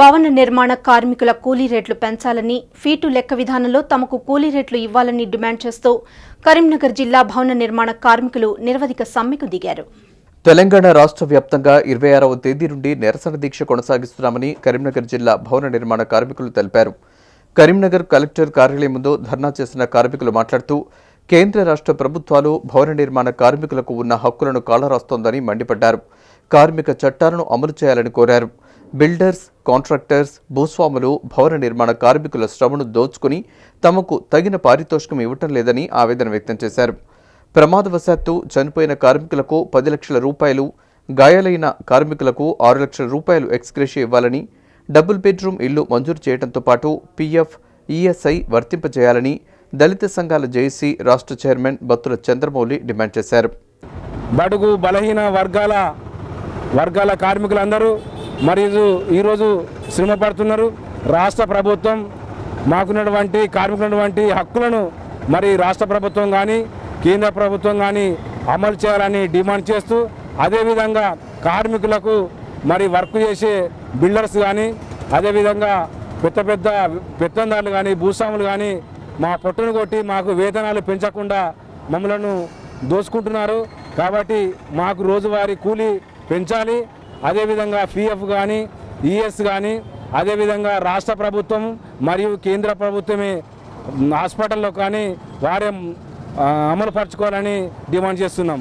భవన నిర్మాణ కార్మికుల కూలీ రేట్లు పెంచాలని ఫీటు లెక్క విధానంలో తమకు కూలీ రేట్లు ఇవ్వాలని డిమాండ్ చేస్తూ కరీంనగర్ జిల్లా భవన నిర్మాణ కార్మికులు నిరవధిక సమ్మెకు దిగారు. తెలంగాణ రాష్ట్ర వ్యాప్తంగా ఇరవై ఆరవ తేదీ నుండి నిరసన దీక్ష కొనసాగిస్తున్నామని కరీంనగర్ జిల్లా భవన నిర్మాణ కార్మికులు తెలిపారు. కరీంనగర్ కలెక్టర్ కార్యాలయం ముందు ధర్నా చేసిన కార్మికులు మాట్లాడుతూ కేంద్ర రాష్ట్ర ప్రభుత్వాలు భవన నిర్మాణ కార్మికులకు ఉన్న హక్కులను కాలరాస్తోందని మండిపడ్డారు. కార్మిక చట్టాలను అమలు చేయాలని కోరారు. బిల్డర్స్ కాంట్రాక్టర్స్ భూస్వాములు భవన నిర్మాణ కార్మికుల శ్రమను దోచుకుని తమకు తగిన పారితోషికం ఇవ్వటం లేదని ఆవేదన వ్యక్తం చేశారు. ప్రమాదవశాత్తు చనిపోయిన కార్మికులకు పది లక్షల రూపాయలు గాయాలైన కార్మికులకు ఆరు లక్షల రూపాయలు ఎక్స్గ్రేషియా ఇవ్వాలని డబుల్ బెడ్రూమ్ ఇల్లు మంజూరు చేయడంతో పాటు పీఎఫ్ ఈఎస్ఐ వర్తింపజేయాలని దళిత సంఘాల జేఏసీ రాష్ట్ర చైర్మన్ బత్తుల చంద్రమౌళి డిమాండ్ చేశారు. బడుగు బలహీన వర్గాల వర్గాల కార్మికులందరూ మరియు ఈరోజు శ్రమ పడుతున్నారు. రాష్ట్ర ప్రభుత్వం మాకున్నటువంటి కార్మికులటువంటి హక్కులను మరి రాష్ట్ర ప్రభుత్వం కానీ కేంద్ర ప్రభుత్వం కానీ అమలు చేయాలని డిమాండ్ చేస్తూ అదేవిధంగా కార్మికులకు మరి వర్క్ చేసే బిల్డర్స్ కానీ అదేవిధంగా పెద్ద పెద్ద పెత్తందారులు కానీ భూస్వాములు కానీ మా పొట్టును కొట్టి మాకు వేతనాలు పెంచకుండా మమ్మలను దోచుకుంటున్నారు. కాబట్టి మాకు రోజువారీ కూలీ పెంచాలి. అదేవిధంగా పిఎఫ్ కానీ ఈఎస్ కానీ అదేవిధంగా రాష్ట్ర ప్రభుత్వం మరియు కేంద్ర ప్రభుత్వమే హాస్పిటల్లో కానీ వారే అమలుపరచుకోవాలని డిమాండ్ చేస్తున్నాం.